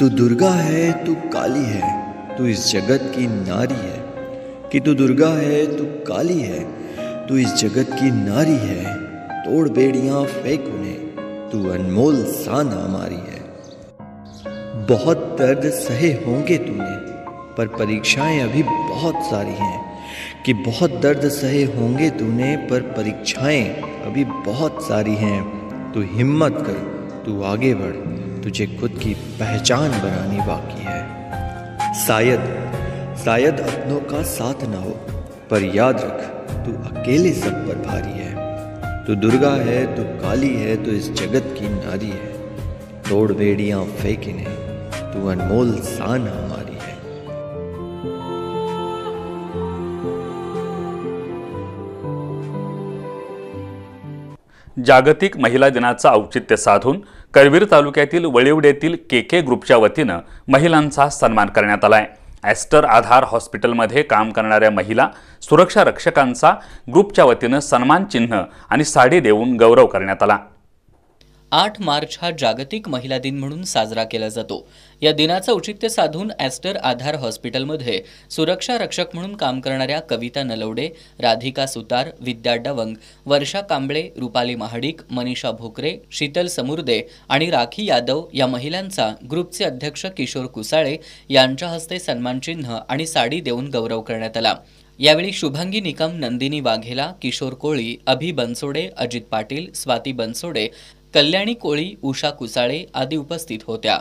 तू दुर्गा है, तू काली है, तू इस जगत की नारी है। कि तू दुर्गा है, तू काली है, तू इस जगत की नारी है, तोड़ बेड़ियाँ फेंक उन्हें, तू अनमोल सान हमारी है। बहुत दर्द सहे होंगे तूने, पर परीक्षाएँ अभी बहुत सारी हैं। कि बहुत दर्द सहे होंगे तूने, पर परीक्षाएँ अभी बहुत सारी हैं। तू हिम्मत कर, तू आगे बढ़। तुझे खुद की पहचान बनानी बाकी है। शायद शायद अपनों का साथ ना हो, पर याद रख, तू अकेले सब पर भारी है। तू दुर्गा है, तू काली है, तू इस जगत की नारी है। तोड़ बेड़ियाँ फेंक इन्हें तू अनमोल शान हमारी है। जागतिक महिला दिनाचं औचित्य साधून करवीर तालुक्यातील वळिवडेतील के के ग्रुपच्या वतीनं महिलांचा सन्मान करण्यात आला आहे ॲस्टर आधार हॉस्पिटलमध्ये काम करणाऱ्या महिला सुरक्षा रक्षकांचा ग्रुपच्या वतीनं सन्मान चिन्ह आणि साडी देऊन गौरव करण्यात आला. आठ मार्च हा जागतिक महिला दिन म्हणून साजरा केला जातो. या दिनाचं औचित्य साधून ॲस्टर आधार हॉस्पिटलमध्ये सुरक्षा रक्षक म्हणून काम करणाऱ्या कविता नलवडे राधिका सुतार विद्या डवंग वर्षा कांबळे रुपाली महाडिक मनीषा भोकरे शीतल समुर्दे आणि राखी यादव या महिलांचा ग्रुपचे अध्यक्ष किशोर कुसाळे यांच्या हस्ते सन्मानचिन्ह आणि साडी देऊन गौरव करण्यात आला. यावेळी शुभांगी निकम नंदिनी वाघेला किशोर कोळी अभि बनसोडे अजित पाटील स्वाती बनसोडे कल्याणी कोळी उषा कुसाळे आदी उपस्थित होत्या.